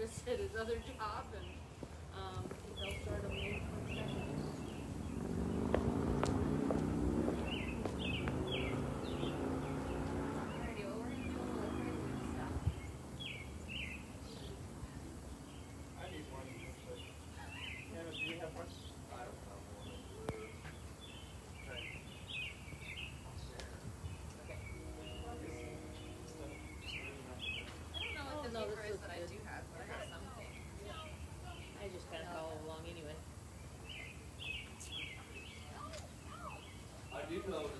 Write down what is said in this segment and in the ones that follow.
this at his other job, and um, he's also started a do know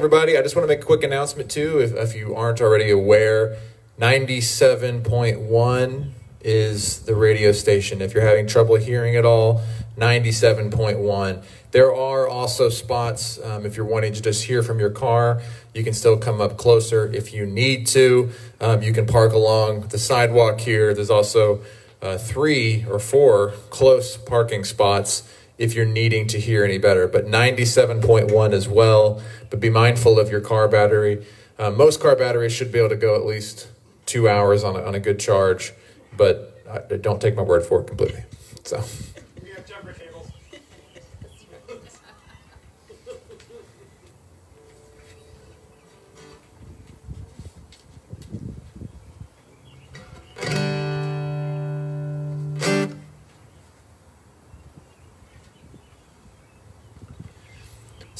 Everybody. I just want to make a quick announcement, too, if, if you aren't already aware. 97.1 is the radio station. If you're having trouble hearing at all, 97.1. There are also spots, um, if you're wanting to just hear from your car, you can still come up closer if you need to. Um, you can park along the sidewalk here. There's also uh, three or four close parking spots if you're needing to hear any better, but 97.1 as well. But be mindful of your car battery. Uh, most car batteries should be able to go at least two hours on a, on a good charge, but uh, don't take my word for it completely. So.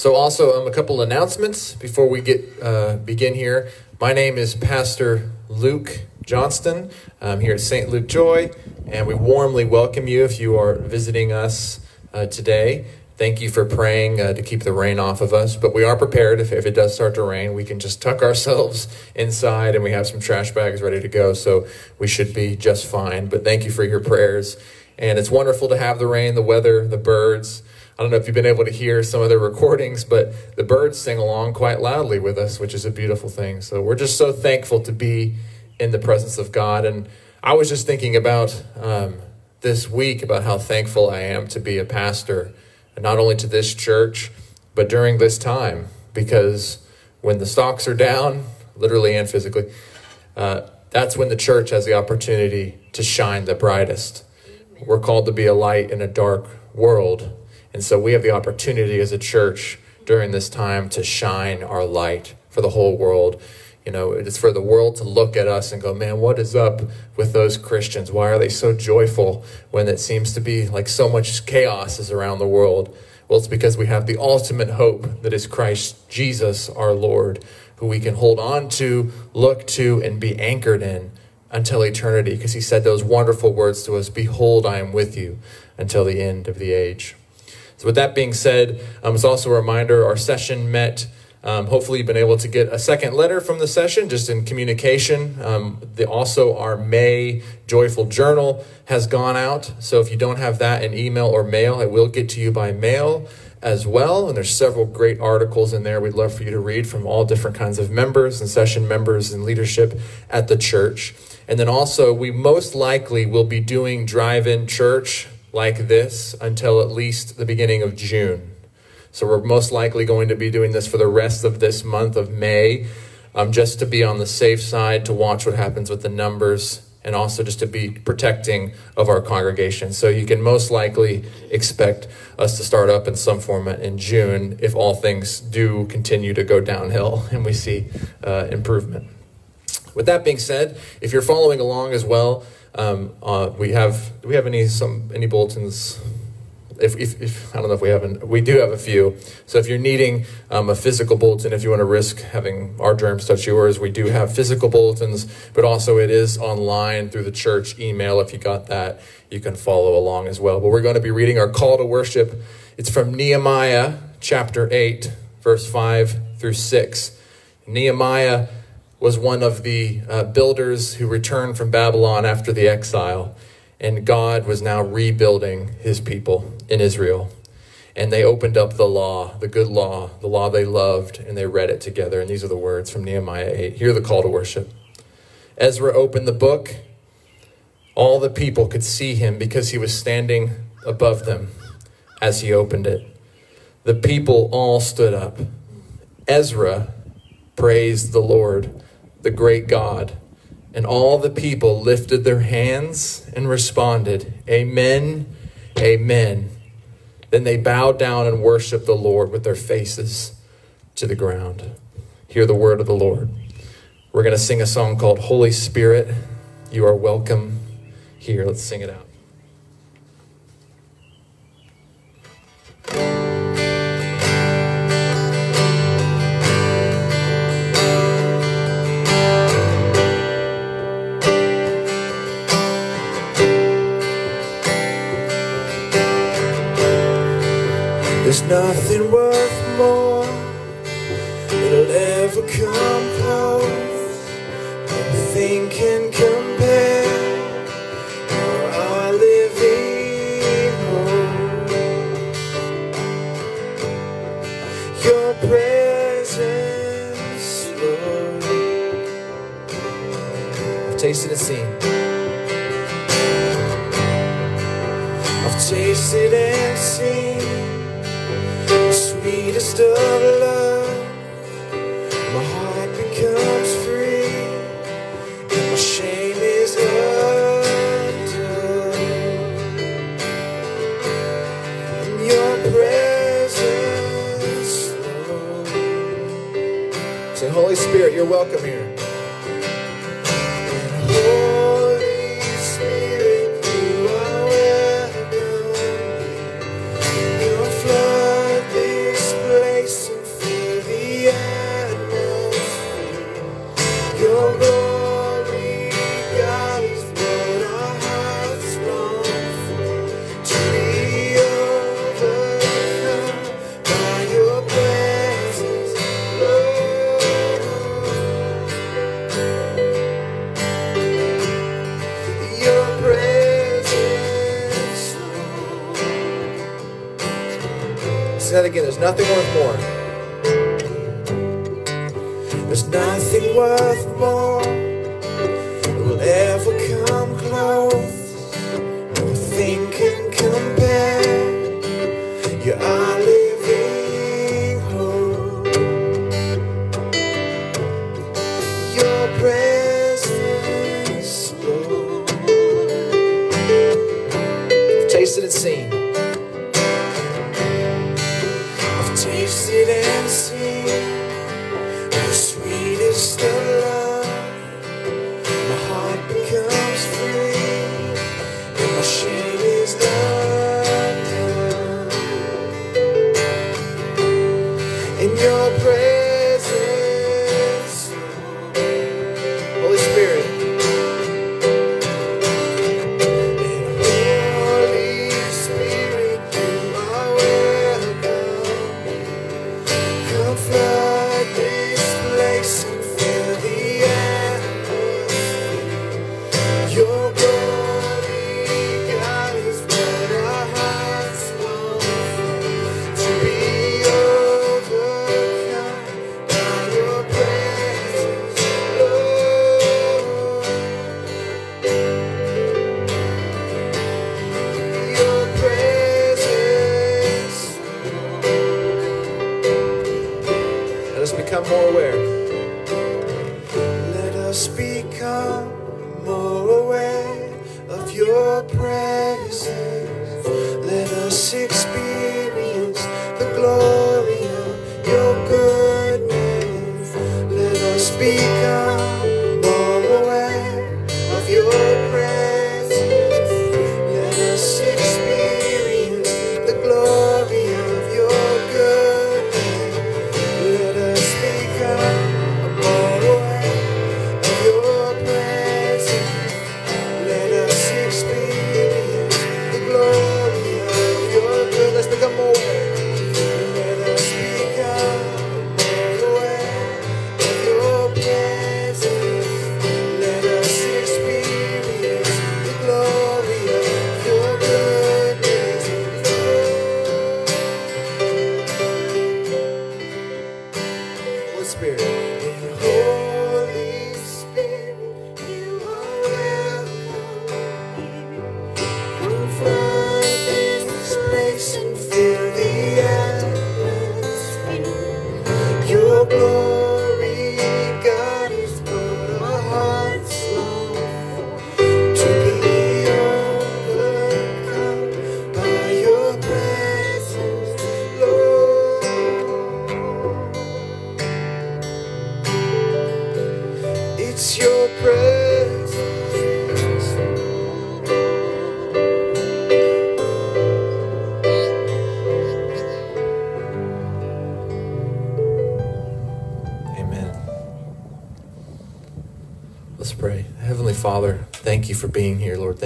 So, also um, a couple announcements before we get uh, begin here. My name is Pastor Luke Johnston. I'm here at St. Luke Joy, and we warmly welcome you if you are visiting us uh, today. Thank you for praying uh, to keep the rain off of us, but we are prepared if, if it does start to rain. We can just tuck ourselves inside and we have some trash bags ready to go, so we should be just fine. But thank you for your prayers. And it's wonderful to have the rain, the weather, the birds. I don't know if you've been able to hear some of the recordings, but the birds sing along quite loudly with us, which is a beautiful thing. So we're just so thankful to be in the presence of God. And I was just thinking about um, this week about how thankful I am to be a pastor, not only to this church, but during this time, because when the stocks are down, literally and physically, uh, that's when the church has the opportunity to shine the brightest. We're called to be a light in a dark world. And so we have the opportunity as a church during this time to shine our light for the whole world. You know, it's for the world to look at us and go, man, what is up with those Christians? Why are they so joyful when it seems to be like so much chaos is around the world? Well, it's because we have the ultimate hope that is Christ Jesus, our Lord, who we can hold on to, look to, and be anchored in until eternity. Because he said those wonderful words to us Behold, I am with you until the end of the age. So, with that being said, um, it's also a reminder our session met. Um, hopefully, you've been able to get a second letter from the session just in communication. Um, the, also, our May Joyful Journal has gone out. So, if you don't have that in email or mail, it will get to you by mail as well. And there's several great articles in there we'd love for you to read from all different kinds of members and session members and leadership at the church. And then also, we most likely will be doing drive in church like this until at least the beginning of June. So we're most likely going to be doing this for the rest of this month of May, um, just to be on the safe side, to watch what happens with the numbers, and also just to be protecting of our congregation. So you can most likely expect us to start up in some format in June if all things do continue to go downhill and we see uh, improvement. With that being said, if you're following along as well, um, uh, we have do we have any some any bulletins? If, if, if, I don't know if we haven't, we do have a few. So if you're needing um, a physical bulletin, if you want to risk having our germs touch yours, we do have physical bulletins, but also it is online through the church email. If you got that, you can follow along as well. But we're going to be reading our call to worship. It's from Nehemiah chapter 8, verse 5 through 6. Nehemiah was one of the uh, builders who returned from Babylon after the exile, and God was now rebuilding his people in Israel. And they opened up the law, the good law, the law they loved, and they read it together. And these are the words from Nehemiah 8. Hear the call to worship. Ezra opened the book. All the people could see him because he was standing above them as he opened it. The people all stood up. Ezra praised the Lord the great God. And all the people lifted their hands and responded, Amen, Amen. Then they bowed down and worshiped the Lord with their faces to the ground. Hear the word of the Lord. We're going to sing a song called Holy Spirit, You Are Welcome Here. Let's sing it out. There's nothing worth more that'll ever come close. Nothing can compare. You're our living hope. Your presence, Lord. I've tasted and seen. I've tasted and taste of love. My heart becomes free And my shame is undone. In your presence, Lord. Say, Holy Spirit, you're welcome here. nothing worth more. There's nothing worth more.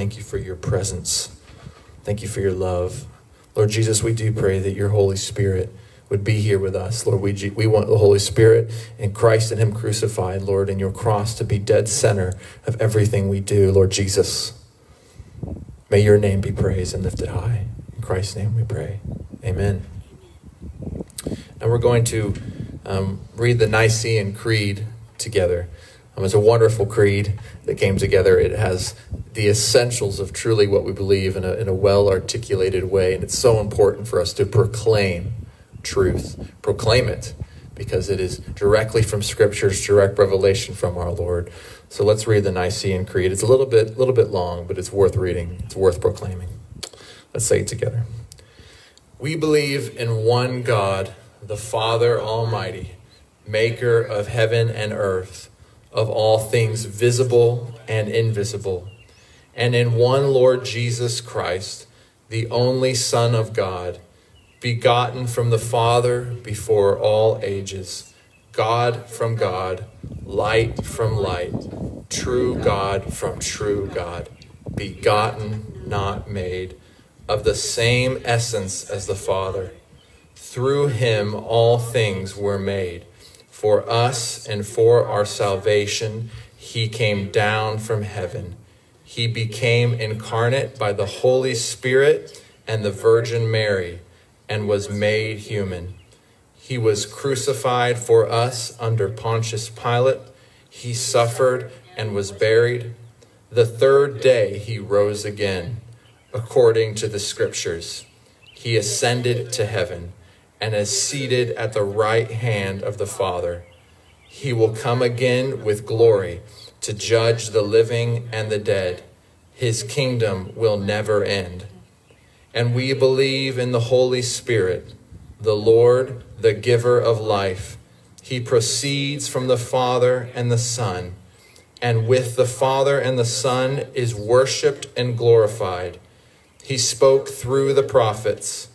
Thank you for your presence. Thank you for your love. Lord Jesus, we do pray that your Holy Spirit would be here with us. Lord, we, we want the Holy Spirit and Christ and Him crucified, Lord, and your cross to be dead center of everything we do, Lord Jesus. May your name be praised and lifted high. In Christ's name we pray. Amen. And we're going to um, read the Nicene Creed together. Um, it's a wonderful creed that came together. It has the essentials of truly what we believe in a, in a well articulated way. And it's so important for us to proclaim truth, proclaim it, because it is directly from Scripture's direct revelation from our Lord. So let's read the Nicene Creed. It's a little bit, little bit long, but it's worth reading. It's worth proclaiming. Let's say it together. We believe in one God, the Father Almighty, maker of heaven and earth, of all things visible and invisible, and in one Lord Jesus Christ, the only Son of God, begotten from the Father before all ages, God from God, light from light, true God from true God, begotten, not made, of the same essence as the Father. Through him all things were made. For us and for our salvation, he came down from heaven. He became incarnate by the Holy Spirit and the Virgin Mary and was made human. He was crucified for us under Pontius Pilate. He suffered and was buried. The third day he rose again, according to the Scriptures. He ascended to heaven and is seated at the right hand of the Father. He will come again with glory to judge the living and the dead. His kingdom will never end. And we believe in the Holy Spirit, the Lord, the giver of life. He proceeds from the Father and the Son, and with the Father and the Son is worshiped and glorified. He spoke through the prophets.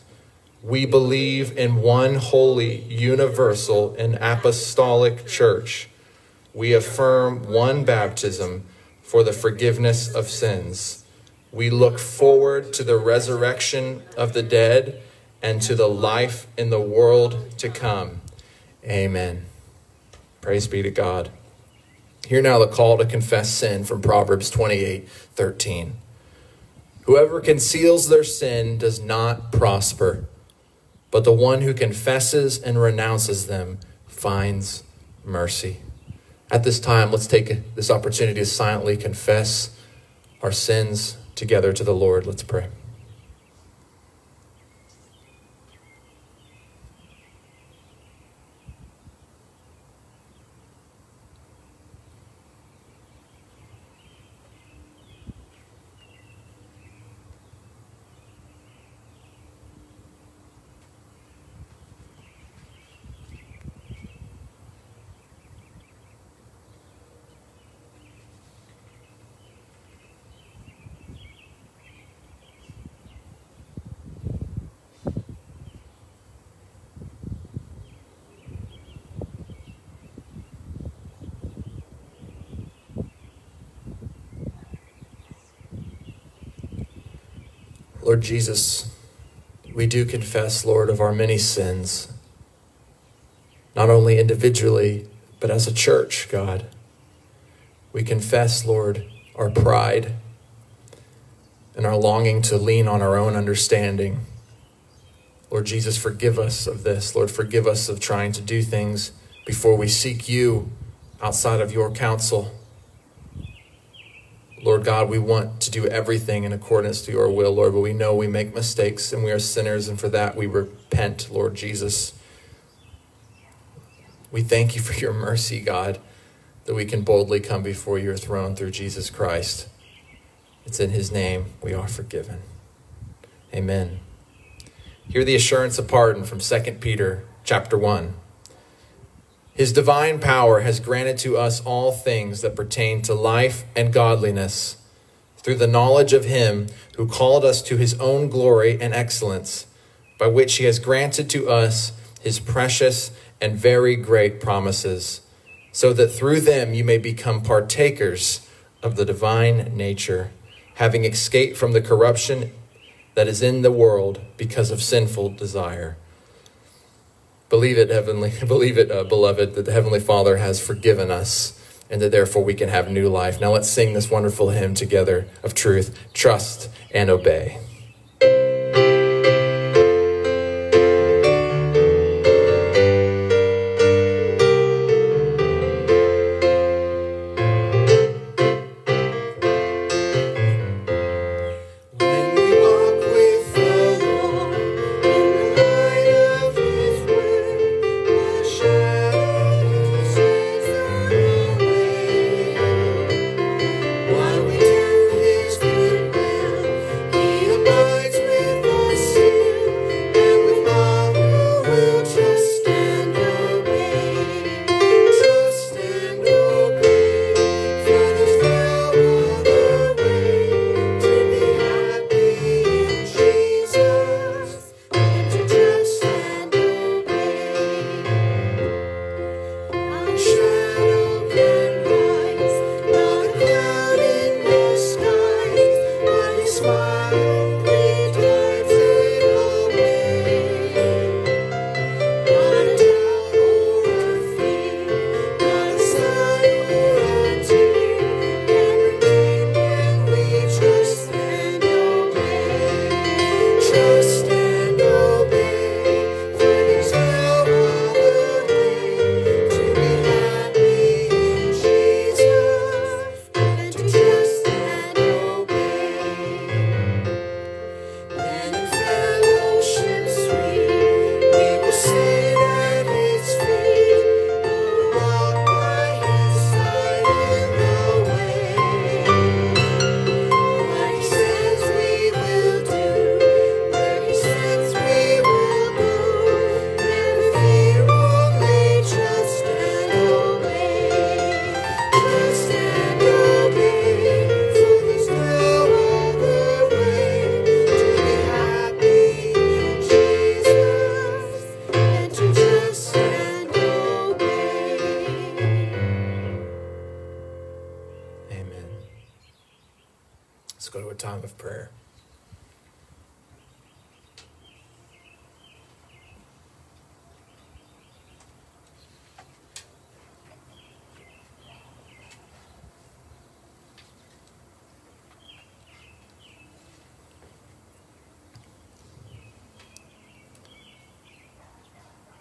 We believe in one holy, universal, and apostolic church. We affirm one baptism for the forgiveness of sins. We look forward to the resurrection of the dead and to the life in the world to come. Amen. Praise be to God. Hear now the call to confess sin from Proverbs 28 13. Whoever conceals their sin does not prosper, but the one who confesses and renounces them finds mercy. At this time, let's take this opportunity to silently confess our sins together to the Lord. Let's pray. Lord Jesus, we do confess, Lord, of our many sins, not only individually, but as a church, God. We confess, Lord, our pride and our longing to lean on our own understanding. Lord Jesus, forgive us of this. Lord, forgive us of trying to do things before we seek you outside of your counsel. Lord God, we want to do everything in accordance to your will, Lord, but we know we make mistakes and we are sinners, and for that we repent, Lord Jesus. We thank you for your mercy, God, that we can boldly come before your throne through Jesus Christ. It's in his name we are forgiven. Amen. Hear the assurance of pardon from 2 Peter chapter 1. His divine power has granted to us all things that pertain to life and godliness through the knowledge of him who called us to his own glory and excellence, by which he has granted to us his precious and very great promises, so that through them you may become partakers of the divine nature, having escaped from the corruption that is in the world because of sinful desire. Believe it, heavenly, believe it, uh, beloved, that the Heavenly Father has forgiven us and that therefore we can have new life. Now let's sing this wonderful hymn together of truth, trust, and obey.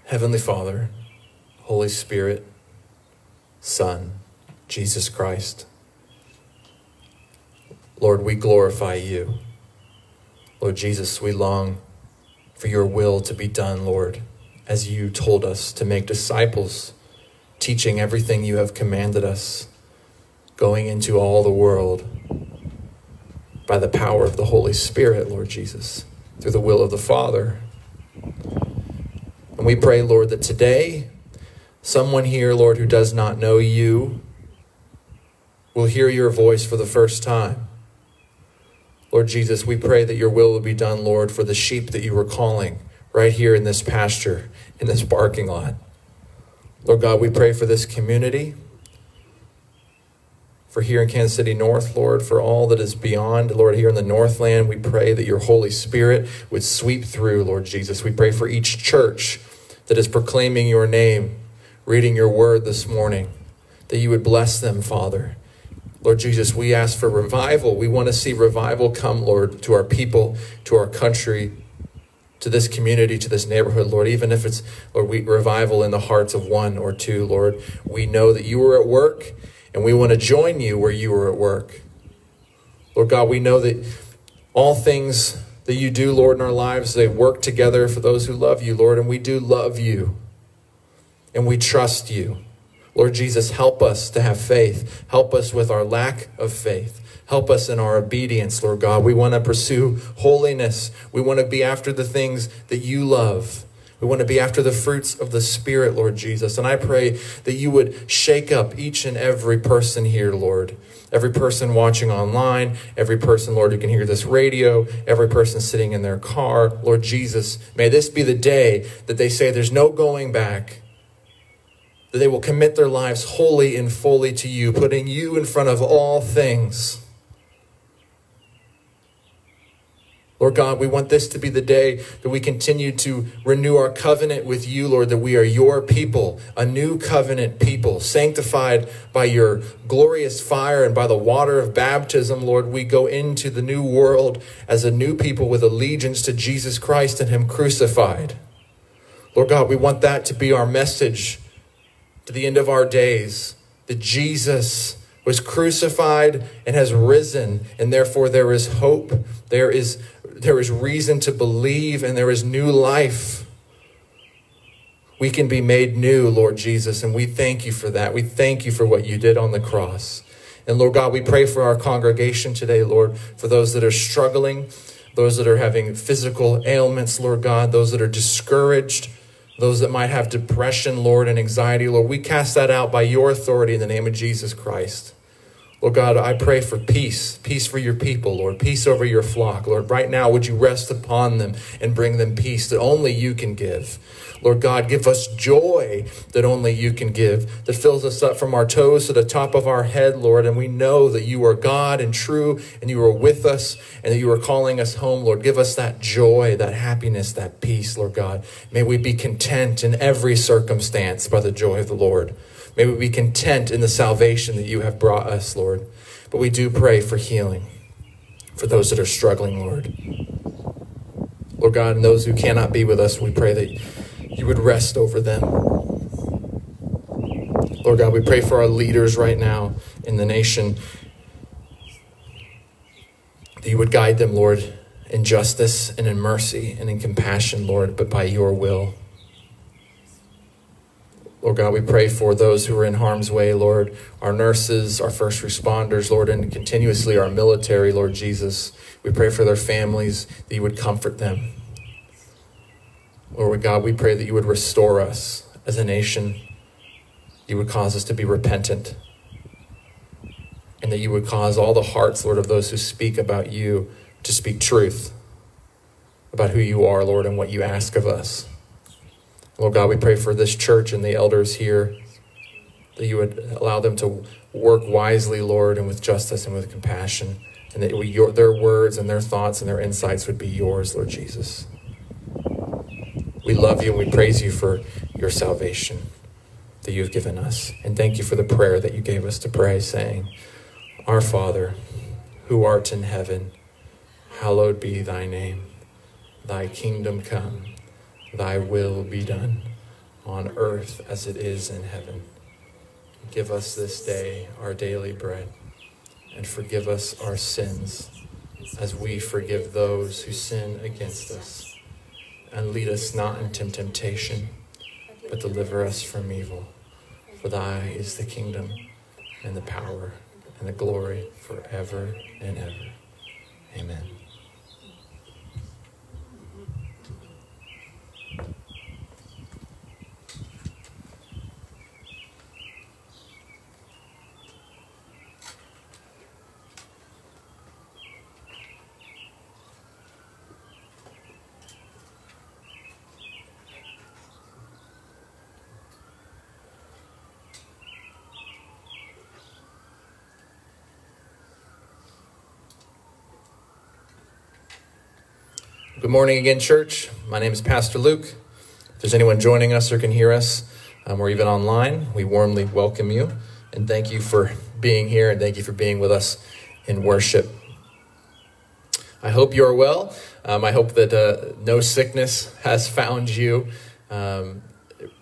Heavenly Father, Holy Spirit, Son, Jesus Christ. Lord, we glorify you. Lord Jesus, we long for your will to be done, Lord, as you told us to make disciples, teaching everything you have commanded us, going into all the world by the power of the Holy Spirit, Lord Jesus, through the will of the Father. And we pray, Lord, that today, someone here, Lord, who does not know you, will hear your voice for the first time. Lord Jesus, we pray that your will will be done, Lord, for the sheep that you were calling right here in this pasture, in this parking lot. Lord God, we pray for this community, for here in Kansas City North, Lord, for all that is beyond, Lord, here in the Northland. We pray that your Holy Spirit would sweep through, Lord Jesus. We pray for each church that is proclaiming your name, reading your word this morning, that you would bless them, Father. Lord Jesus, we ask for revival. We want to see revival come, Lord, to our people, to our country, to this community, to this neighborhood, Lord. Even if it's, Lord, we, revival in the hearts of one or two, Lord. We know that you are at work, and we want to join you where you are at work. Lord God, we know that all things that you do, Lord, in our lives, they work together for those who love you, Lord, and we do love you, and we trust you. Lord Jesus, help us to have faith. Help us with our lack of faith. Help us in our obedience, Lord God. We want to pursue holiness. We want to be after the things that you love. We want to be after the fruits of the Spirit, Lord Jesus. And I pray that you would shake up each and every person here, Lord. Every person watching online, every person, Lord, who can hear this radio, every person sitting in their car. Lord Jesus, may this be the day that they say there's no going back that they will commit their lives wholly and fully to you, putting you in front of all things. Lord God, we want this to be the day that we continue to renew our covenant with you, Lord, that we are your people, a new covenant people, sanctified by your glorious fire and by the water of baptism, Lord. We go into the new world as a new people with allegiance to Jesus Christ and Him crucified. Lord God, we want that to be our message to the end of our days that Jesus was crucified and has risen, and therefore there is hope, there is, there is reason to believe, and there is new life. We can be made new, Lord Jesus, and we thank you for that. We thank you for what you did on the cross. And Lord God, we pray for our congregation today, Lord, for those that are struggling, those that are having physical ailments, Lord God, those that are discouraged, those that might have depression, Lord, and anxiety, Lord. We cast that out by your authority in the name of Jesus Christ. Lord God, I pray for peace, peace for your people, Lord, peace over your flock. Lord, right now, would you rest upon them and bring them peace that only you can give? Lord God, give us joy that only you can give, that fills us up from our toes to the top of our head, Lord. And we know that you are God and true, and you are with us, and that you are calling us home, Lord. Give us that joy, that happiness, that peace, Lord God. May we be content in every circumstance by the joy of the Lord. May we be content in the salvation that you have brought us, Lord. But we do pray for healing for those that are struggling, Lord. Lord God, and those who cannot be with us, we pray that you would rest over them. Lord God, we pray for our leaders right now in the nation. That you would guide them, Lord, in justice and in mercy and in compassion, Lord, but by your will. Lord God, we pray for those who are in harm's way, Lord, our nurses, our first responders, Lord, and continuously our military, Lord Jesus. We pray for their families, that you would comfort them. Lord God, we pray that you would restore us as a nation. You would cause us to be repentant. And that you would cause all the hearts, Lord, of those who speak about you to speak truth about who you are, Lord, and what you ask of us. Lord God, we pray for this church and the elders here that you would allow them to work wisely, Lord, and with justice and with compassion, and that we, your, their words and their thoughts and their insights would be yours, Lord Jesus. We love you and we praise you for your salvation that you've given us. And thank you for the prayer that you gave us to pray, saying, Our Father, who art in heaven, hallowed be thy name. Thy kingdom come Thy will be done on earth as it is in heaven. Give us this day our daily bread, and forgive us our sins as we forgive those who sin against us. And lead us not into temptation, but deliver us from evil. For thy is the kingdom, and the power, and the glory forever and ever. Amen. Good morning again, church. My name is Pastor Luke. If there's anyone joining us or can hear us, um, or even online, we warmly welcome you and thank you for being here and thank you for being with us in worship. I hope you are well. Um, I hope that uh, no sickness has found you. Um,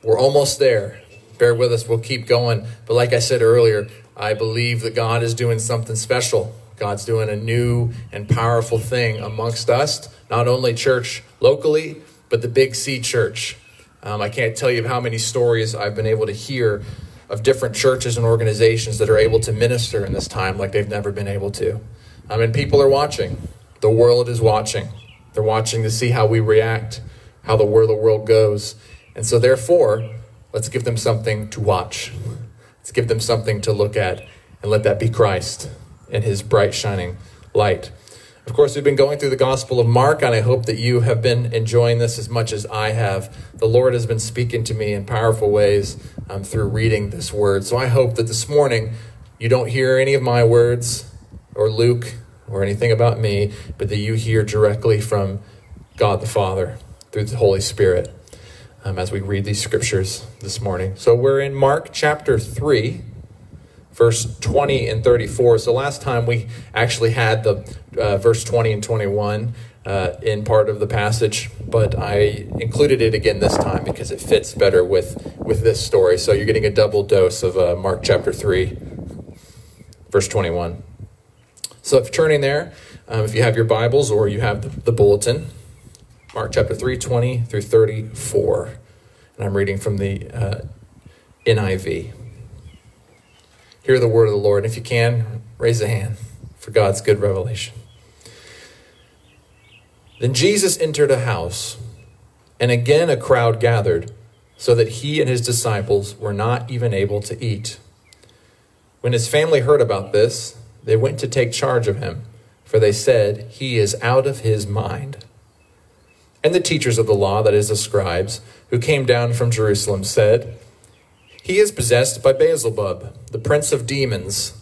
we're almost there. Bear with us, we'll keep going. But like I said earlier, I believe that God is doing something special. God's doing a new and powerful thing amongst us not only church locally, but the Big C church. Um, I can't tell you how many stories I've been able to hear of different churches and organizations that are able to minister in this time like they've never been able to. I mean, people are watching. The world is watching. They're watching to see how we react, how the world, the world goes. And so, therefore, let's give them something to watch. Let's give them something to look at, and let that be Christ and his bright, shining light. Of course, we've been going through the Gospel of Mark, and I hope that you have been enjoying this as much as I have. The Lord has been speaking to me in powerful ways um, through reading this word. So I hope that this morning you don't hear any of my words or Luke or anything about me, but that you hear directly from God the Father through the Holy Spirit um, as we read these scriptures this morning. So we're in Mark chapter 3, verse 20 and 34. So last time we actually had the uh, verse 20 and 21 uh, in part of the passage, but I included it again this time because it fits better with, with this story. So you're getting a double dose of uh, Mark chapter 3, verse 21. So if you're turning there, um, if you have your Bibles or you have the, the bulletin, Mark chapter 3, 20 through 34. And I'm reading from the uh, NIV. Hear the word of the Lord. And if you can, raise a hand for God's good revelation. Then Jesus entered a house, and again a crowd gathered, so that he and his disciples were not even able to eat. When his family heard about this, they went to take charge of him, for they said, He is out of his mind. And the teachers of the law, that is, the scribes, who came down from Jerusalem, said, He is possessed by Beelzebub, the prince of demons.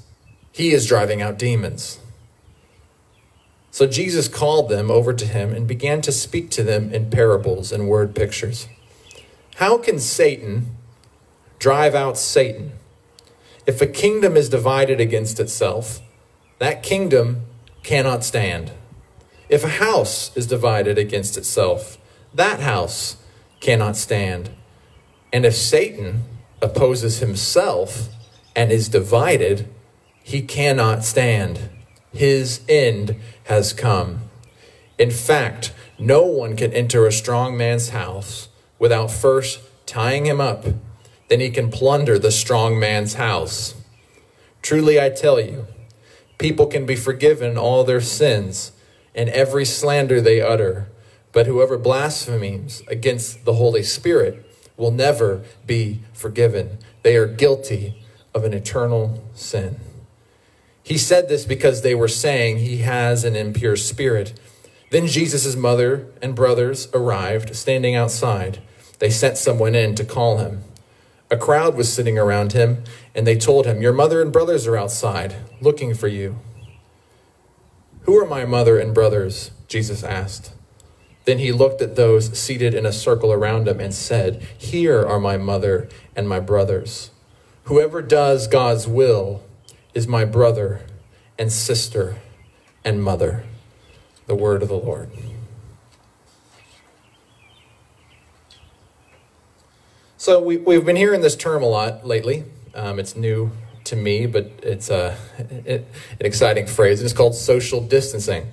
He is driving out demons. So Jesus called them over to him and began to speak to them in parables and word pictures. How can Satan drive out Satan? If a kingdom is divided against itself, that kingdom cannot stand. If a house is divided against itself, that house cannot stand. And if Satan opposes himself and is divided, he cannot stand. His end has come. In fact, no one can enter a strong man's house without first tying him up. Then he can plunder the strong man's house. Truly, I tell you, people can be forgiven all their sins and every slander they utter. But whoever blasphemes against the Holy Spirit will never be forgiven. They are guilty of an eternal sin. He said this because they were saying he has an impure spirit. Then Jesus' mother and brothers arrived, standing outside. They sent someone in to call him. A crowd was sitting around him, and they told him, Your mother and brothers are outside, looking for you. Who are my mother and brothers? Jesus asked. Then he looked at those seated in a circle around him and said, Here are my mother and my brothers. Whoever does God's will is my brother and sister and mother. The word of the Lord. So we, we've been hearing this term a lot lately. Um, it's new to me, but it's a, an exciting phrase. It's called social distancing.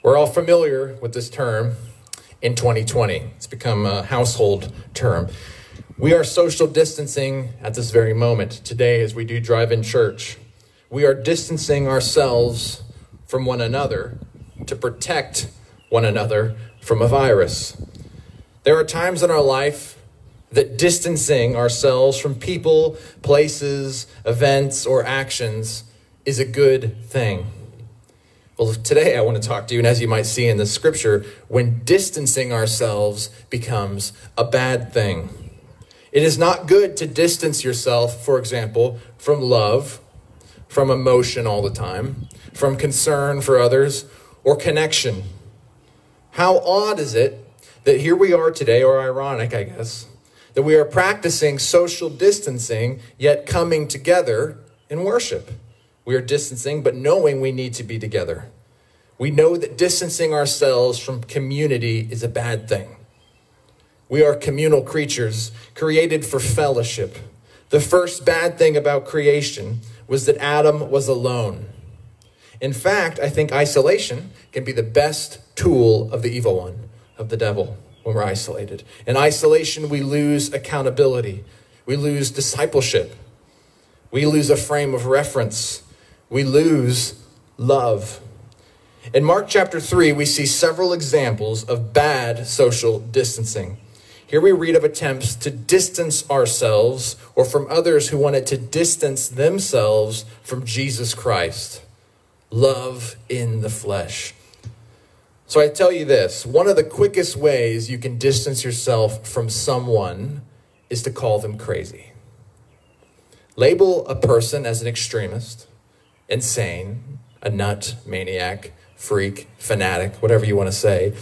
We're all familiar with this term in 2020. It's become a household term. We are social distancing at this very moment today as we do drive in church. We are distancing ourselves from one another to protect one another from a virus. There are times in our life that distancing ourselves from people, places, events, or actions is a good thing. Well, today I want to talk to you, and as you might see in the scripture, when distancing ourselves becomes a bad thing. It is not good to distance yourself, for example, from love, from emotion all the time, from concern for others, or connection. How odd is it that here we are today, or ironic, I guess, that we are practicing social distancing, yet coming together in worship. We are distancing, but knowing we need to be together. We know that distancing ourselves from community is a bad thing. We are communal creatures created for fellowship. The first bad thing about creation was that Adam was alone. In fact, I think isolation can be the best tool of the evil one, of the devil when we're isolated. In isolation, we lose accountability, we lose discipleship, we lose a frame of reference, we lose love. In Mark chapter 3, we see several examples of bad social distancing. Here we read of attempts to distance ourselves or from others who wanted to distance themselves from Jesus Christ. Love in the flesh. So I tell you this one of the quickest ways you can distance yourself from someone is to call them crazy. Label a person as an extremist, insane, a nut, maniac, freak, fanatic, whatever you want to say.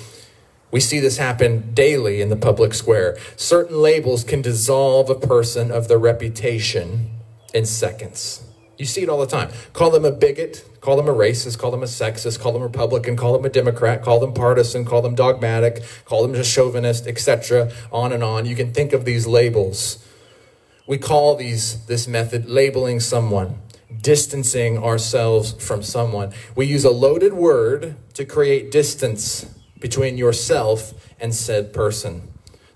We see this happen daily in the public square. Certain labels can dissolve a person of their reputation in seconds. You see it all the time. Call them a bigot, call them a racist, call them a sexist, call them Republican, call them a Democrat, call them partisan, call them dogmatic, call them just chauvinist, etc. On and on. You can think of these labels. We call these this method labeling someone, distancing ourselves from someone. We use a loaded word to create distance between yourself and said person.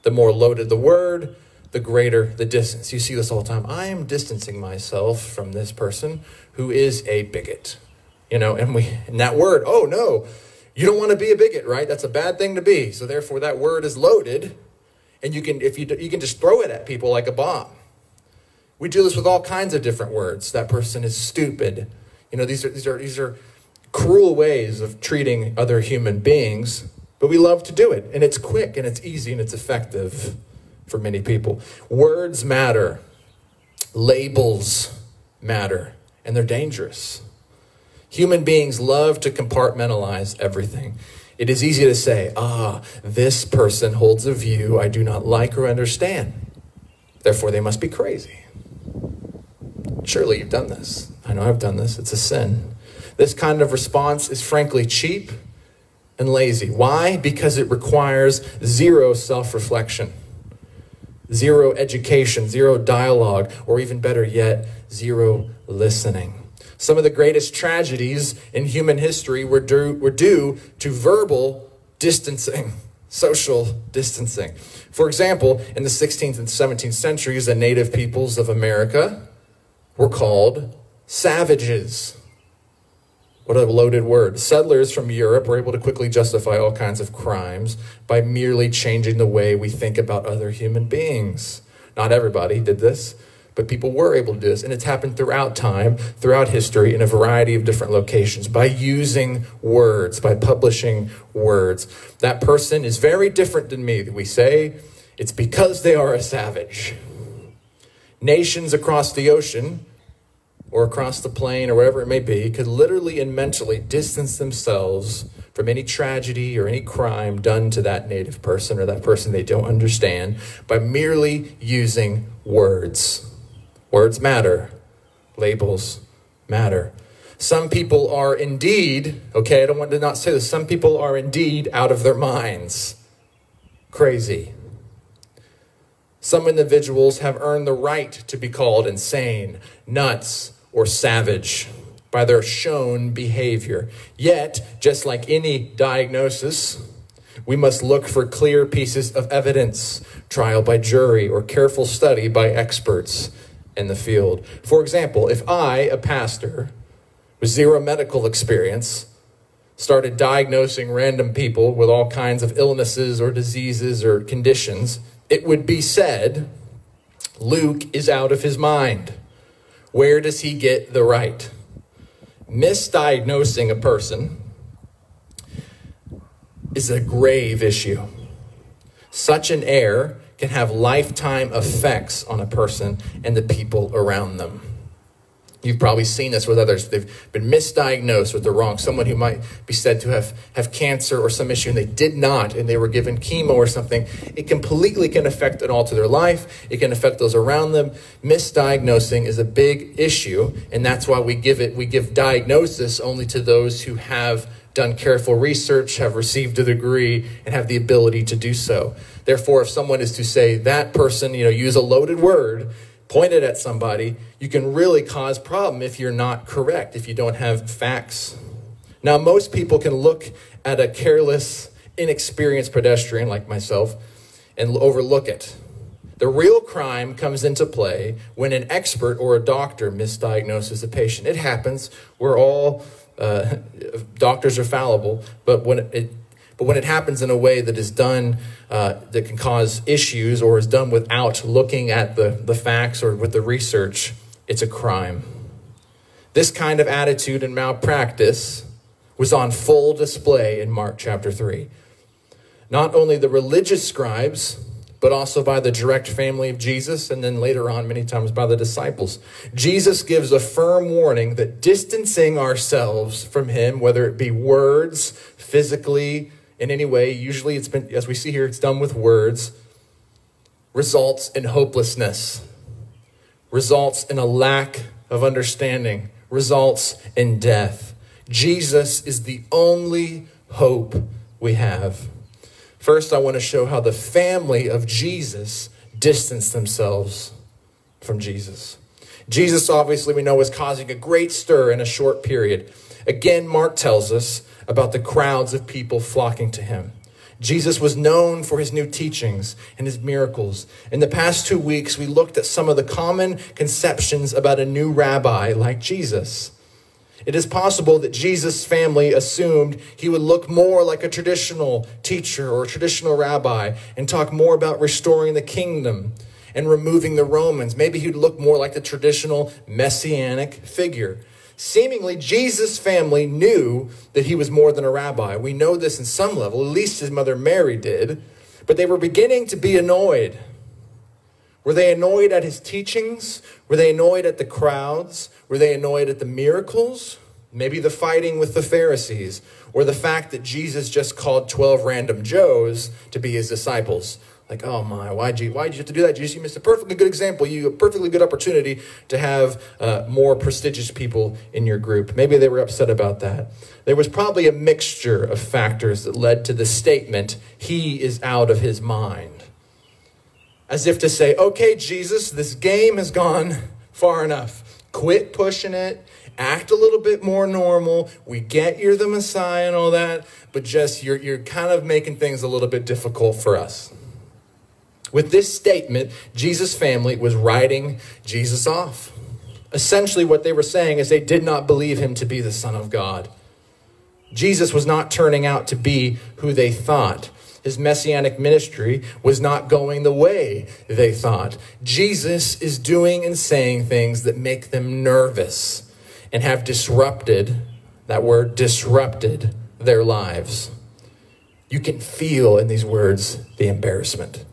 The more loaded the word, the greater the distance. You see this all the time. I am distancing myself from this person who is a bigot. You know, and we and that word, oh no, you don't want to be a bigot, right? That's a bad thing to be. So therefore that word is loaded and you can if you you can just throw it at people like a bomb. We do this with all kinds of different words. That person is stupid. You know, these are these are these are cruel ways of treating other human beings, but we love to do it. And it's quick and it's easy and it's effective for many people. Words matter, labels matter, and they're dangerous. Human beings love to compartmentalize everything. It is easy to say, ah, this person holds a view I do not like or understand. Therefore, they must be crazy. Surely you've done this. I know I've done this. It's a sin. This kind of response is frankly cheap and lazy. Why? Because it requires zero self reflection zero education, zero dialogue, or even better yet, zero listening. Some of the greatest tragedies in human history were due, were due to verbal distancing, social distancing. For example, in the 16th and 17th centuries, the native peoples of America were called savages. What a loaded word. Settlers from Europe were able to quickly justify all kinds of crimes by merely changing the way we think about other human beings. Not everybody did this, but people were able to do this. And it's happened throughout time, throughout history, in a variety of different locations by using words, by publishing words. That person is very different than me. We say it's because they are a savage. Nations across the ocean or across the plain or wherever it may be could literally and mentally distance themselves from any tragedy or any crime done to that native person or that person they don't understand by merely using words. Words matter, labels matter. Some people are indeed, okay, I don't want to not say this, some people are indeed out of their minds, crazy. Some individuals have earned the right to be called insane, nuts, or savage by their shown behavior. Yet, just like any diagnosis, we must look for clear pieces of evidence, trial by jury, or careful study by experts in the field. For example, if I, a pastor with zero medical experience, started diagnosing random people with all kinds of illnesses or diseases or conditions, it would be said, Luke is out of his mind. Where does he get the right? Misdiagnosing a person is a grave issue. Such an error can have lifetime effects on a person and the people around them. You've probably seen this with others. They've been misdiagnosed with the wrong, someone who might be said to have, have cancer or some issue, and they did not, and they were given chemo or something. It completely can affect and alter their life. It can affect those around them. Misdiagnosing is a big issue, and that's why we give it, we give diagnosis only to those who have done careful research, have received a degree, and have the ability to do so. Therefore, if someone is to say that person, you know, use a loaded word, point it at somebody, you can really cause problem if you're not correct, if you don't have facts. Now, most people can look at a careless, inexperienced pedestrian like myself and overlook it. The real crime comes into play when an expert or a doctor misdiagnoses a patient. It happens. We're all uh, doctors are fallible, but when it but when it happens in a way that is done uh, that can cause issues or is done without looking at the, the facts or with the research, it's a crime. This kind of attitude and malpractice was on full display in Mark chapter 3. Not only the religious scribes, but also by the direct family of Jesus, and then later on, many times by the disciples. Jesus gives a firm warning that distancing ourselves from him, whether it be words, physically, in any way, usually it's been, as we see here, it's done with words, results in hopelessness, results in a lack of understanding, results in death. Jesus is the only hope we have. First, I want to show how the family of Jesus distanced themselves from Jesus. Jesus, obviously, we know, was causing a great stir in a short period. Again, Mark tells us about the crowds of people flocking to him. Jesus was known for his new teachings and his miracles. In the past two weeks, we looked at some of the common conceptions about a new rabbi like Jesus. It is possible that Jesus' family assumed he would look more like a traditional teacher or a traditional rabbi and talk more about restoring the kingdom and removing the Romans. Maybe he'd look more like the traditional messianic figure. Seemingly, Jesus' family knew that he was more than a rabbi. We know this in some level, at least his mother Mary did, but they were beginning to be annoyed. Were they annoyed at his teachings? Were they annoyed at the crowds? Were they annoyed at the miracles? Maybe the fighting with the Pharisees, or the fact that Jesus just called 12 random Joes to be his disciples. Like, oh my, why'd you, why'd you have to do that, Jesus? You missed a perfectly good example. You a perfectly good opportunity to have uh, more prestigious people in your group. Maybe they were upset about that. There was probably a mixture of factors that led to the statement, he is out of his mind. As if to say, okay, Jesus, this game has gone far enough. Quit pushing it. Act a little bit more normal. We get you're the Messiah and all that, but just you're, you're kind of making things a little bit difficult for us. With this statement, Jesus' family was writing Jesus off. Essentially, what they were saying is they did not believe him to be the Son of God. Jesus was not turning out to be who they thought. His messianic ministry was not going the way they thought. Jesus is doing and saying things that make them nervous and have disrupted, that word, disrupted their lives. You can feel in these words the embarrassment.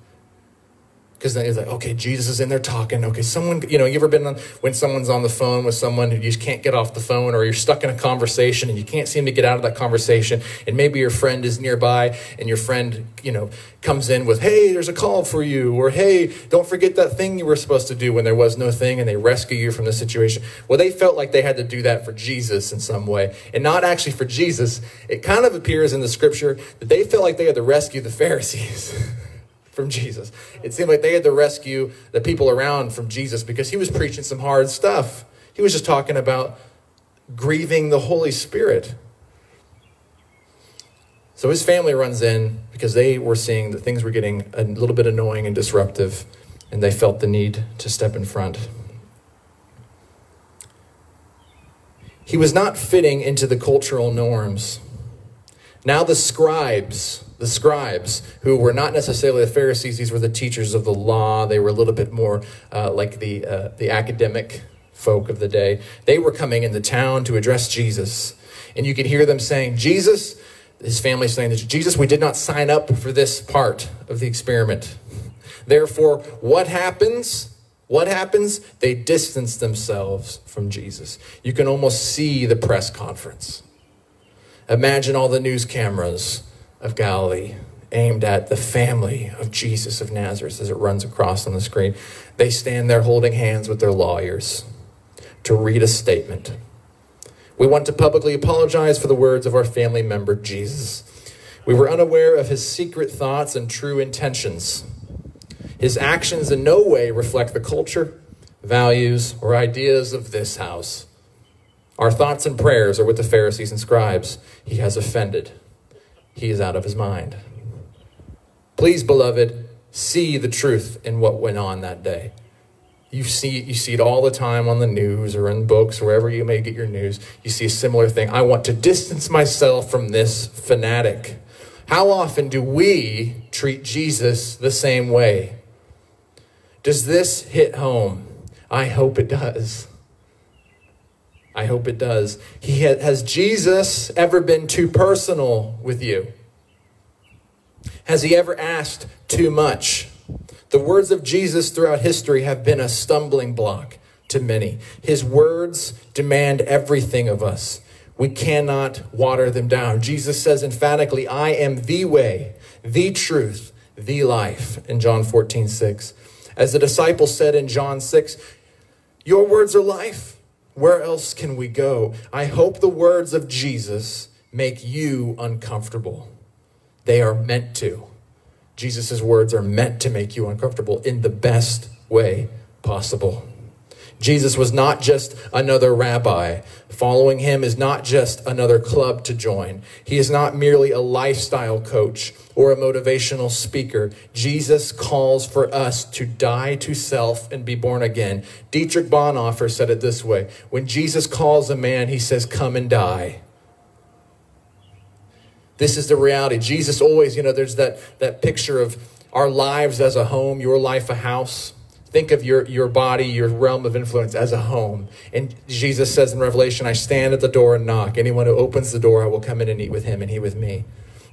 Because it's like, okay, Jesus is in there talking. Okay, someone, you know, you ever been on when someone's on the phone with someone who you just can't get off the phone, or you're stuck in a conversation and you can't seem to get out of that conversation, and maybe your friend is nearby, and your friend, you know, comes in with, hey, there's a call for you, or hey, don't forget that thing you were supposed to do when there was no thing, and they rescue you from the situation. Well, they felt like they had to do that for Jesus in some way, and not actually for Jesus. It kind of appears in the scripture that they felt like they had to rescue the Pharisees. from Jesus. It seemed like they had to rescue the people around from Jesus because he was preaching some hard stuff. He was just talking about grieving the Holy Spirit. So his family runs in because they were seeing that things were getting a little bit annoying and disruptive, and they felt the need to step in front. He was not fitting into the cultural norms. Now the scribes, the scribes, who were not necessarily the Pharisees, these were the teachers of the law. They were a little bit more uh, like the, uh, the academic folk of the day. They were coming into town to address Jesus. And you could hear them saying, Jesus, his family saying, Jesus, we did not sign up for this part of the experiment. Therefore, what happens? What happens? They distance themselves from Jesus. You can almost see the press conference. Imagine all the news cameras of Galilee aimed at the family of Jesus of Nazareth as it runs across on the screen. They stand there holding hands with their lawyers to read a statement. We want to publicly apologize for the words of our family member, Jesus. We were unaware of his secret thoughts and true intentions. His actions in no way reflect the culture, values, or ideas of this house. Our thoughts and prayers are with the Pharisees and scribes. He has offended. He is out of his mind. Please, beloved, see the truth in what went on that day. You see, you see it all the time on the news or in books, wherever you may get your news. You see a similar thing. I want to distance myself from this fanatic. How often do we treat Jesus the same way? Does this hit home? I hope it does. I hope it does. He ha- has Jesus ever been too personal with you? Has he ever asked too much? The words of Jesus throughout history have been a stumbling block to many. His words demand everything of us. We cannot water them down. Jesus says emphatically, I am the way, the truth, the life, in John 14, 6. As the disciples said in John 6, Your words are life. Where else can we go? I hope the words of Jesus make you uncomfortable. They are meant to. Jesus' words are meant to make you uncomfortable in the best way possible. Jesus was not just another rabbi. Following him is not just another club to join. He is not merely a lifestyle coach or a motivational speaker. Jesus calls for us to die to self and be born again. Dietrich Bonhoeffer said it this way When Jesus calls a man, he says, Come and die. This is the reality. Jesus always, you know, there's that, that picture of our lives as a home, your life a house. Think of your, your body, your realm of influence as a home. And Jesus says in Revelation, I stand at the door and knock. Anyone who opens the door, I will come in and eat with him and he with me.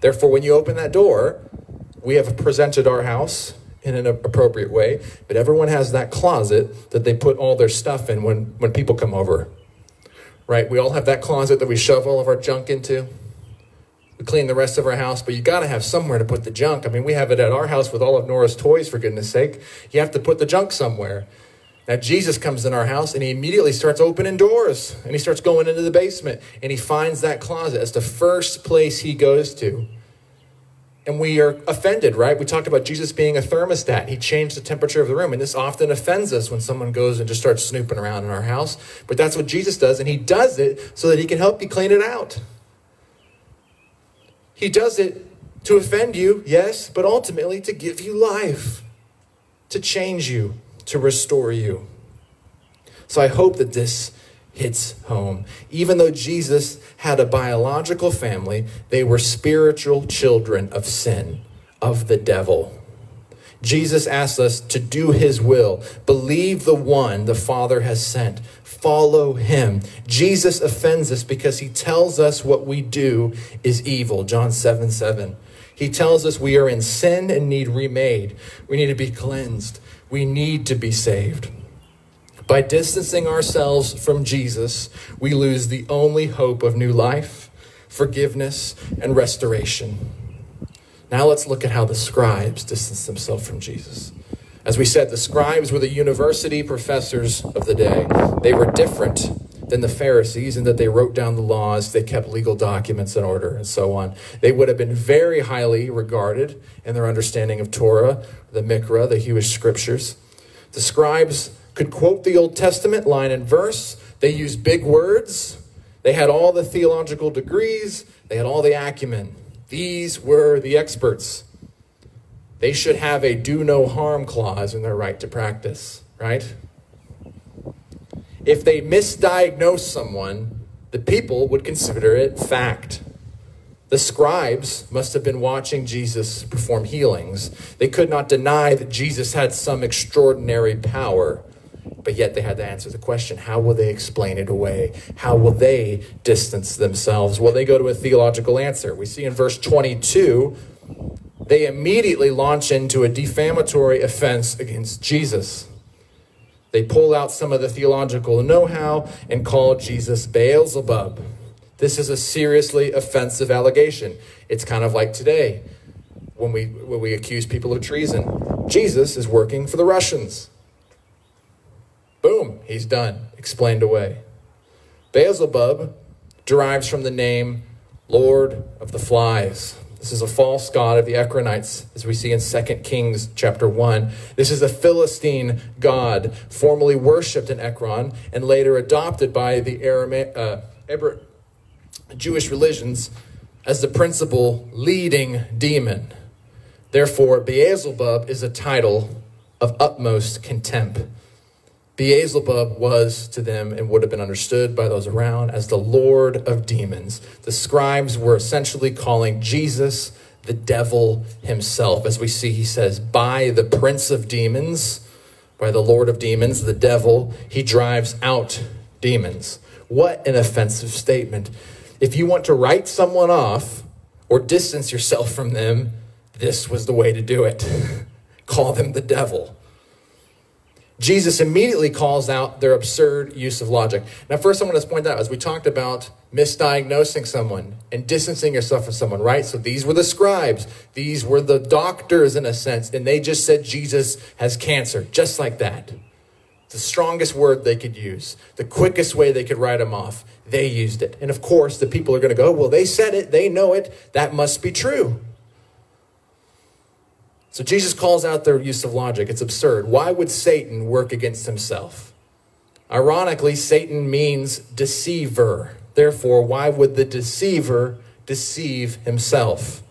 Therefore, when you open that door, we have presented our house in an appropriate way, but everyone has that closet that they put all their stuff in when, when people come over. Right? We all have that closet that we shove all of our junk into. We clean the rest of our house, but you got to have somewhere to put the junk. I mean, we have it at our house with all of Nora's toys, for goodness sake. You have to put the junk somewhere. Now, Jesus comes in our house and he immediately starts opening doors and he starts going into the basement and he finds that closet as the first place he goes to. And we are offended, right? We talked about Jesus being a thermostat. He changed the temperature of the room. And this often offends us when someone goes and just starts snooping around in our house. But that's what Jesus does. And he does it so that he can help you clean it out. He does it to offend you, yes, but ultimately to give you life, to change you, to restore you. So I hope that this hits home. Even though Jesus had a biological family, they were spiritual children of sin, of the devil. Jesus asks us to do his will, believe the one the Father has sent, follow him. Jesus offends us because he tells us what we do is evil. John 7 7. He tells us we are in sin and need remade. We need to be cleansed. We need to be saved. By distancing ourselves from Jesus, we lose the only hope of new life, forgiveness, and restoration. Now let's look at how the scribes distanced themselves from Jesus. As we said, the scribes were the university professors of the day. They were different than the Pharisees in that they wrote down the laws, they kept legal documents in order, and so on. They would have been very highly regarded in their understanding of Torah, the Mikra, the Jewish scriptures. The scribes could quote the Old Testament line and verse. They used big words. They had all the theological degrees. They had all the acumen. These were the experts. They should have a do no harm clause in their right to practice, right? If they misdiagnose someone, the people would consider it fact. The scribes must have been watching Jesus perform healings. They could not deny that Jesus had some extraordinary power, but yet they had to answer the question how will they explain it away? How will they distance themselves? Well, they go to a theological answer. We see in verse 22 they immediately launch into a defamatory offense against Jesus. They pull out some of the theological know how and call Jesus Beelzebub. This is a seriously offensive allegation. It's kind of like today when we, when we accuse people of treason. Jesus is working for the Russians. Boom, he's done, explained away. Beelzebub derives from the name Lord of the Flies. This is a false god of the Ekronites, as we see in 2 Kings chapter 1. This is a Philistine god, formerly worshipped in Ekron and later adopted by the Aramaic, uh, Jewish religions as the principal leading demon. Therefore, Beelzebub is a title of utmost contempt. Beelzebub was to them and would have been understood by those around as the Lord of demons. The scribes were essentially calling Jesus the devil himself. As we see, he says, by the prince of demons, by the Lord of demons, the devil, he drives out demons. What an offensive statement. If you want to write someone off or distance yourself from them, this was the way to do it. call them the devil. Jesus immediately calls out their absurd use of logic. Now, first, I want to point out, as we talked about misdiagnosing someone and distancing yourself from someone, right? So these were the scribes, these were the doctors in a sense, and they just said Jesus has cancer, just like that. The strongest word they could use, the quickest way they could write him off, they used it. And of course, the people are going to go, well, they said it, they know it, that must be true. So Jesus calls out their use of logic. It's absurd. Why would Satan work against himself? Ironically, Satan means deceiver. Therefore, why would the deceiver deceive himself?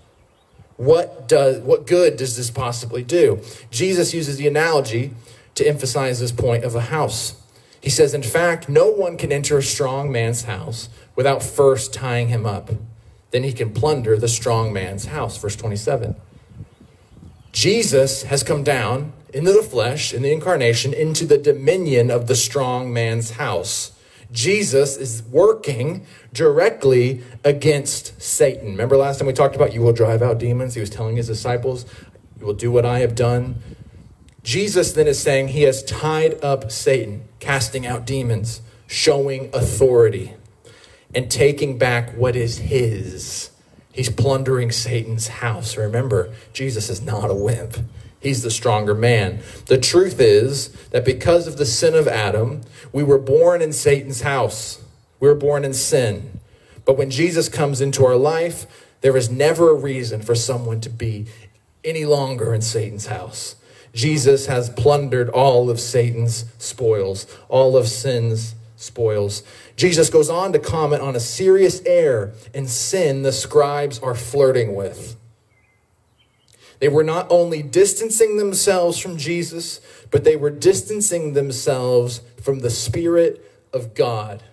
What does what good does this possibly do? Jesus uses the analogy to emphasize this point of a house. He says, In fact, no one can enter a strong man's house without first tying him up. Then he can plunder the strong man's house. Verse 27. Jesus has come down into the flesh, in the incarnation, into the dominion of the strong man's house. Jesus is working directly against Satan. Remember last time we talked about you will drive out demons? He was telling his disciples, You will do what I have done. Jesus then is saying he has tied up Satan, casting out demons, showing authority, and taking back what is his. He's plundering Satan's house. Remember, Jesus is not a wimp. He's the stronger man. The truth is that because of the sin of Adam, we were born in Satan's house. We were born in sin. But when Jesus comes into our life, there is never a reason for someone to be any longer in Satan's house. Jesus has plundered all of Satan's spoils, all of sin's spoils. Jesus goes on to comment on a serious error and sin the scribes are flirting with. They were not only distancing themselves from Jesus, but they were distancing themselves from the Spirit of God.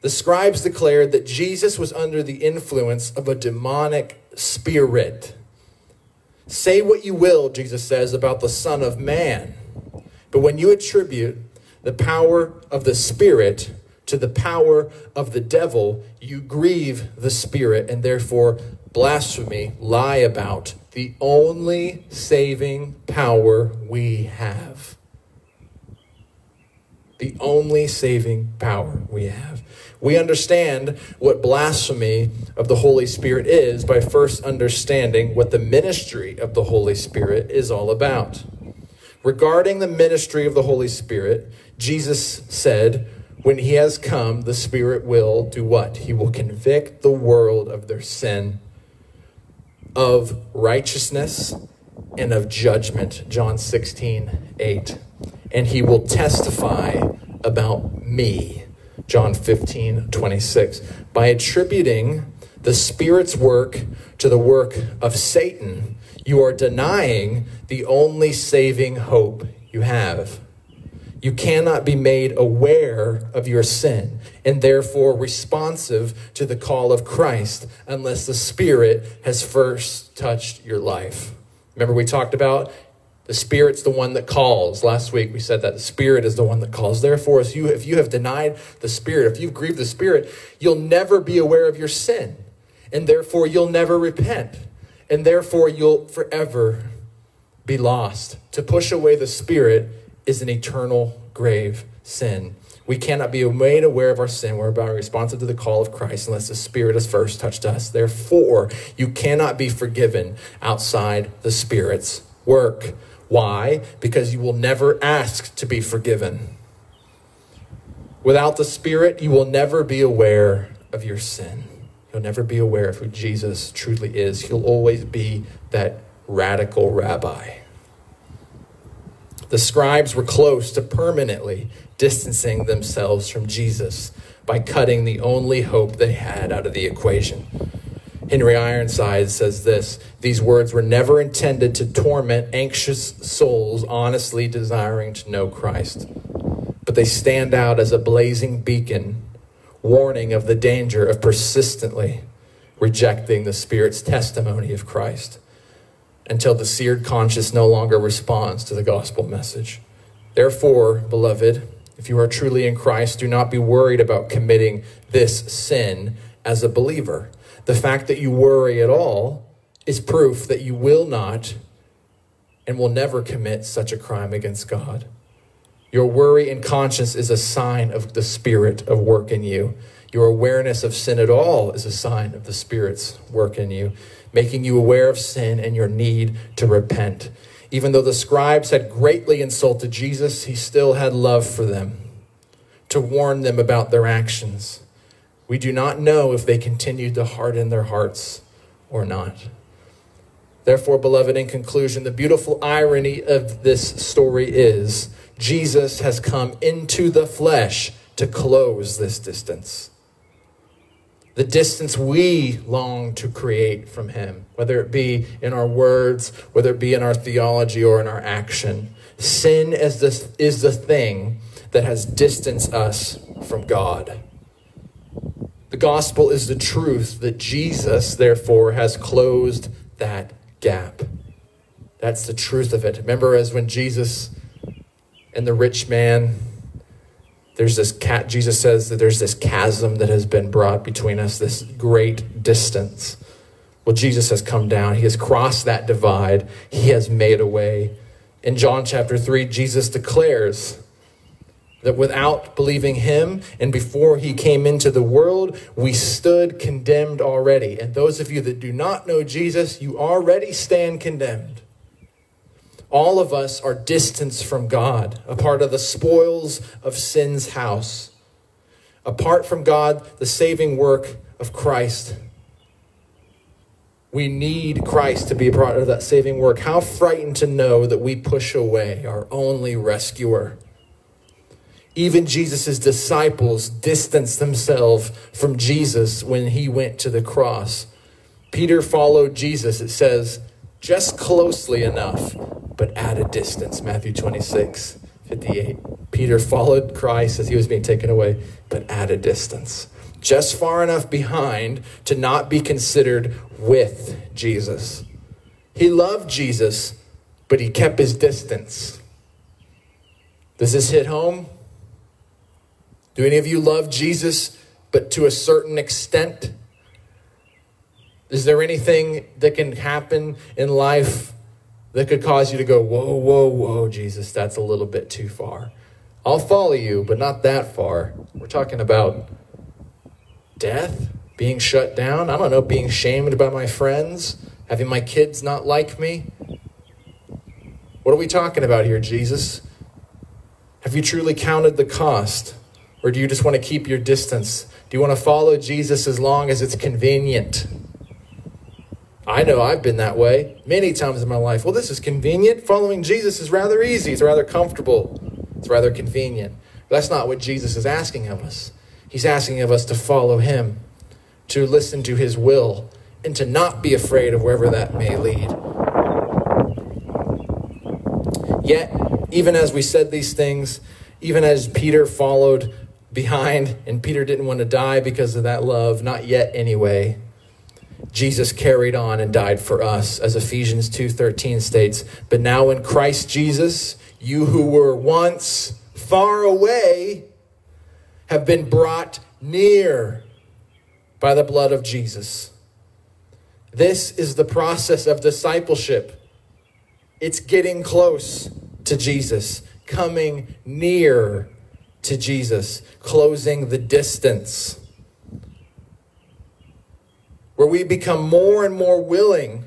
The scribes declared that Jesus was under the influence of a demonic spirit. Say what you will, Jesus says, about the Son of Man, but when you attribute the power of the Spirit to the power of the devil, you grieve the Spirit and therefore blasphemy, lie about the only saving power we have. The only saving power we have. We understand what blasphemy of the Holy Spirit is by first understanding what the ministry of the Holy Spirit is all about. Regarding the ministry of the Holy Spirit, Jesus said, When he has come, the Spirit will do what? He will convict the world of their sin, of righteousness, and of judgment. John 16, 8. And he will testify about me. John 15, 26. By attributing the Spirit's work to the work of Satan, you are denying the only saving hope you have. You cannot be made aware of your sin and therefore responsive to the call of Christ unless the Spirit has first touched your life. Remember, we talked about the Spirit's the one that calls. Last week we said that the Spirit is the one that calls. Therefore, if you, if you have denied the Spirit, if you've grieved the Spirit, you'll never be aware of your sin. And therefore, you'll never repent. And therefore, you'll forever be lost. To push away the Spirit is an eternal grave sin. We cannot be made aware of our sin. We're about responsive to the call of Christ unless the Spirit has first touched us. Therefore, you cannot be forgiven outside the Spirit's work. Why? Because you will never ask to be forgiven. Without the Spirit, you will never be aware of your sin. You'll never be aware of who Jesus truly is. He'll always be that radical rabbi. The scribes were close to permanently distancing themselves from Jesus by cutting the only hope they had out of the equation. Henry Ironside says this These words were never intended to torment anxious souls honestly desiring to know Christ, but they stand out as a blazing beacon, warning of the danger of persistently rejecting the Spirit's testimony of Christ until the seared conscience no longer responds to the gospel message. Therefore, beloved, if you are truly in Christ, do not be worried about committing this sin as a believer. The fact that you worry at all is proof that you will not and will never commit such a crime against God. Your worry and conscience is a sign of the Spirit of work in you. Your awareness of sin at all is a sign of the Spirit's work in you, making you aware of sin and your need to repent. Even though the scribes had greatly insulted Jesus, he still had love for them to warn them about their actions. We do not know if they continued to harden their hearts or not. Therefore, beloved, in conclusion, the beautiful irony of this story is Jesus has come into the flesh to close this distance. The distance we long to create from Him, whether it be in our words, whether it be in our theology or in our action. Sin is the, is the thing that has distanced us from God. The gospel is the truth that Jesus, therefore, has closed that gap. That's the truth of it. Remember, as when Jesus and the rich man, there's this cat, Jesus says that there's this chasm that has been brought between us, this great distance. Well, Jesus has come down. He has crossed that divide. He has made a way. In John chapter 3, Jesus declares that without believing him and before he came into the world, we stood condemned already. And those of you that do not know Jesus, you already stand condemned. All of us are distanced from God, a part of the spoils of sin's house. Apart from God, the saving work of Christ. We need Christ to be a part of that saving work. How frightened to know that we push away our only rescuer. Even Jesus' disciples distanced themselves from Jesus when he went to the cross. Peter followed Jesus, it says, just closely enough, but at a distance. Matthew 26, 58. Peter followed Christ as he was being taken away, but at a distance. Just far enough behind to not be considered with Jesus. He loved Jesus, but he kept his distance. Does this hit home? Do any of you love Jesus, but to a certain extent? Is there anything that can happen in life that could cause you to go, whoa, whoa, whoa, Jesus, that's a little bit too far? I'll follow you, but not that far. We're talking about death, being shut down. I don't know, being shamed by my friends, having my kids not like me. What are we talking about here, Jesus? Have you truly counted the cost? Or do you just want to keep your distance? Do you want to follow Jesus as long as it's convenient? I know I've been that way many times in my life. Well, this is convenient. Following Jesus is rather easy, it's rather comfortable, it's rather convenient. But that's not what Jesus is asking of us. He's asking of us to follow him, to listen to his will, and to not be afraid of wherever that may lead. Yet, even as we said these things, even as Peter followed behind, and Peter didn't want to die because of that love, not yet anyway. Jesus carried on and died for us, as Ephesians 2:13 states. But now in Christ Jesus, you who were once far away have been brought near by the blood of Jesus. This is the process of discipleship. It's getting close to Jesus, coming near to Jesus, closing the distance. Where we become more and more willing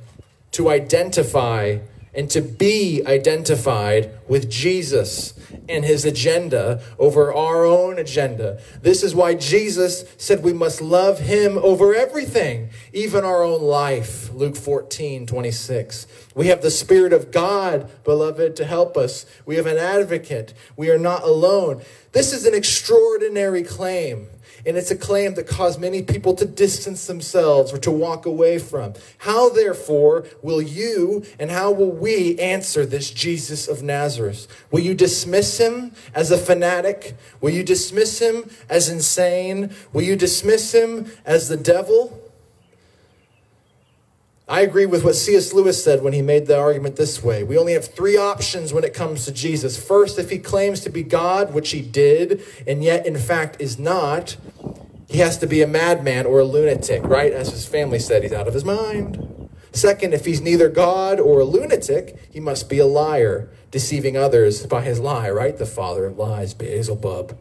to identify and to be identified with Jesus and his agenda over our own agenda. This is why Jesus said we must love him over everything, even our own life. Luke 14, 26. We have the Spirit of God, beloved, to help us. We have an advocate. We are not alone. This is an extraordinary claim. And it's a claim that caused many people to distance themselves or to walk away from. How, therefore, will you and how will we answer this Jesus of Nazareth? Will you dismiss him as a fanatic? Will you dismiss him as insane? Will you dismiss him as the devil? I agree with what C.S. Lewis said when he made the argument this way. We only have three options when it comes to Jesus. First, if he claims to be God, which he did, and yet in fact is not, he has to be a madman or a lunatic, right? As his family said, he's out of his mind. Second, if he's neither God or a lunatic, he must be a liar, deceiving others by his lie, right? The father of lies, Beelzebub.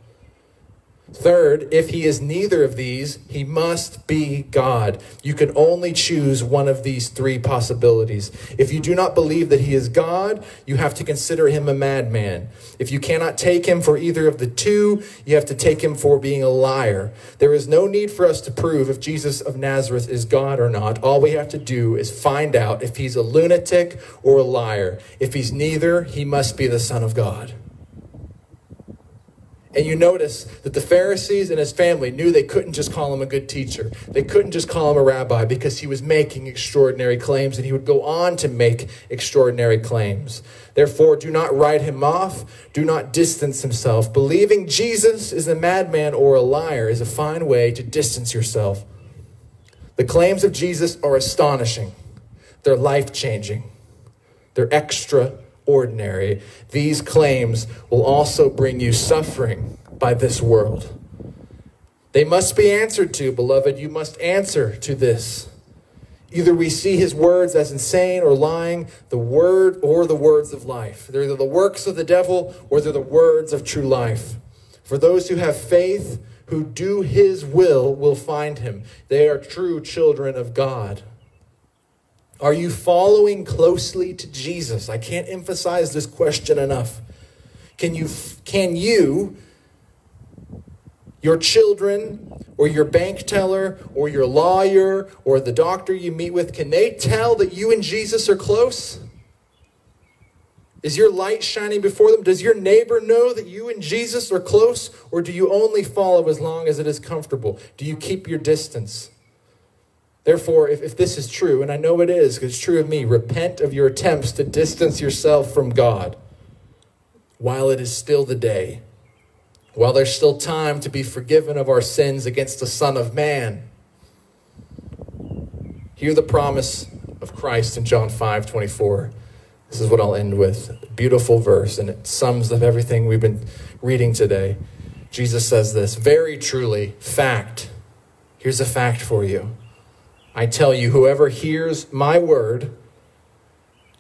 Third, if he is neither of these, he must be God. You can only choose one of these three possibilities. If you do not believe that he is God, you have to consider him a madman. If you cannot take him for either of the two, you have to take him for being a liar. There is no need for us to prove if Jesus of Nazareth is God or not. All we have to do is find out if he's a lunatic or a liar. If he's neither, he must be the Son of God. And you notice that the Pharisees and his family knew they couldn't just call him a good teacher. They couldn't just call him a rabbi because he was making extraordinary claims and he would go on to make extraordinary claims. Therefore, do not write him off. Do not distance himself. Believing Jesus is a madman or a liar is a fine way to distance yourself. The claims of Jesus are astonishing, they're life changing, they're extraordinary ordinary, these claims will also bring you suffering by this world. They must be answered to, beloved. You must answer to this. Either we see his words as insane or lying, the word or the words of life. They're either the works of the devil or they're the words of true life. For those who have faith, who do his will, will find him. They are true children of God. Are you following closely to Jesus? I can't emphasize this question enough. Can you, can you, your children, or your bank teller, or your lawyer, or the doctor you meet with, can they tell that you and Jesus are close? Is your light shining before them? Does your neighbor know that you and Jesus are close? Or do you only follow as long as it is comfortable? Do you keep your distance? Therefore, if, if this is true, and I know it is because it's true of me, repent of your attempts to distance yourself from God while it is still the day, while there's still time to be forgiven of our sins against the Son of Man. Hear the promise of Christ in John 5 24. This is what I'll end with. Beautiful verse, and it sums up everything we've been reading today. Jesus says this very truly, fact. Here's a fact for you. I tell you, whoever hears my word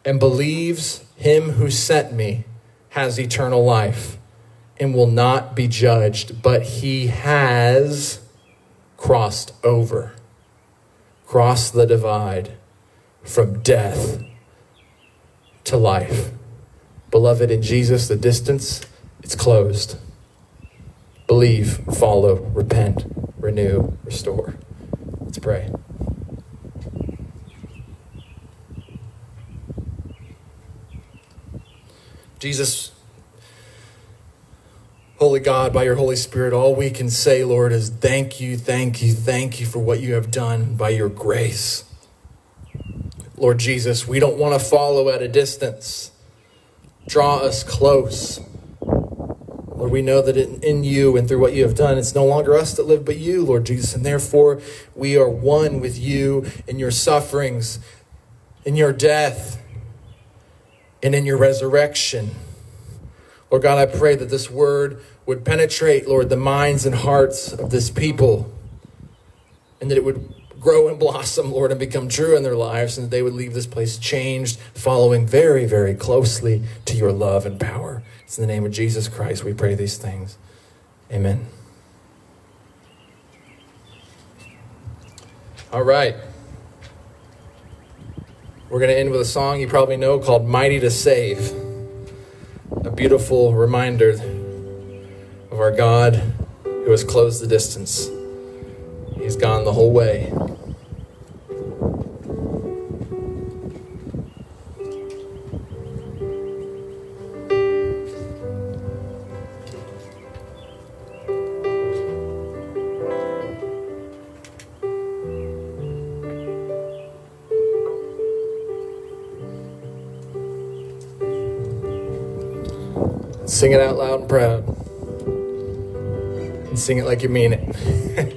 and believes him who sent me has eternal life and will not be judged, but he has crossed over, crossed the divide from death to life. Beloved, in Jesus, the distance, it's closed. Believe, follow, repent, renew, restore. Let's pray. Jesus, Holy God, by your Holy Spirit, all we can say, Lord, is thank you, thank you, thank you for what you have done by your grace. Lord Jesus, we don't want to follow at a distance. Draw us close. Lord, we know that in, you and through what you have done, it's no longer us that live, but you, Lord Jesus. And therefore, we are one with you in your sufferings, in your death, and in your resurrection. Lord God, I pray that this word would penetrate, Lord, the minds and hearts of this people, and that it would grow and blossom, Lord, and become true in their lives, and that they would leave this place changed, following very, very closely to your love and power. It's in the name of Jesus Christ we pray these things. Amen. All right. We're going to end with a song you probably know called Mighty to Save. A beautiful reminder of our God who has closed the distance. He's gone the whole way. Sing it out loud and proud. And sing it like you mean it.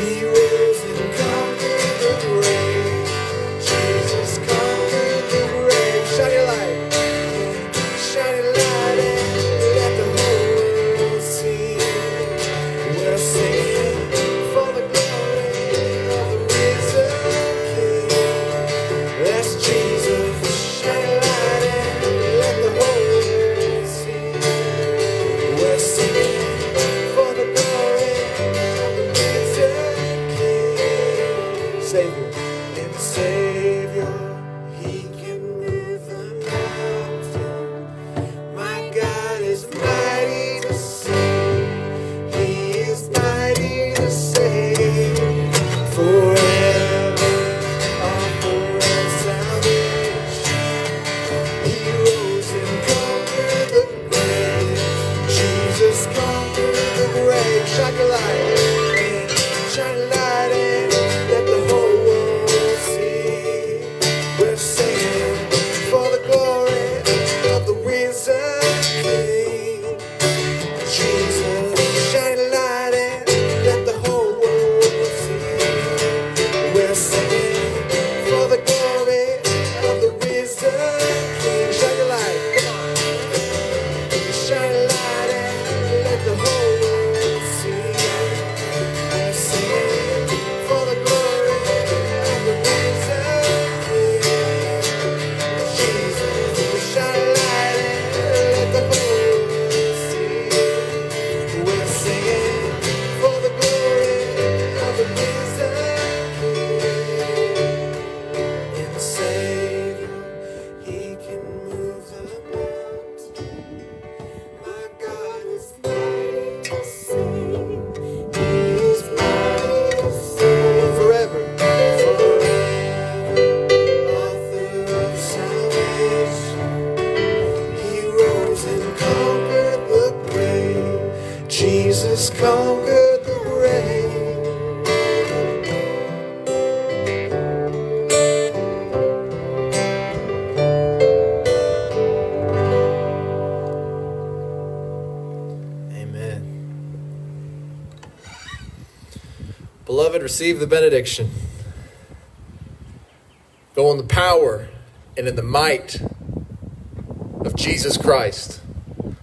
He lives in receive the benediction. Go in the power and in the might of Jesus Christ,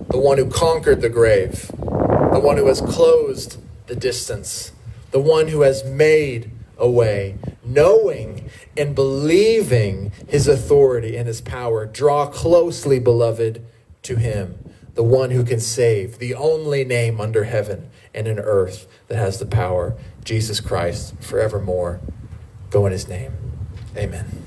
the one who conquered the grave, the one who has closed the distance, the one who has made a way, knowing and believing his authority and his power. Draw closely, beloved, to him, the one who can save, the only name under heaven and an earth that has the power. Jesus Christ, forevermore. Go in his name. Amen.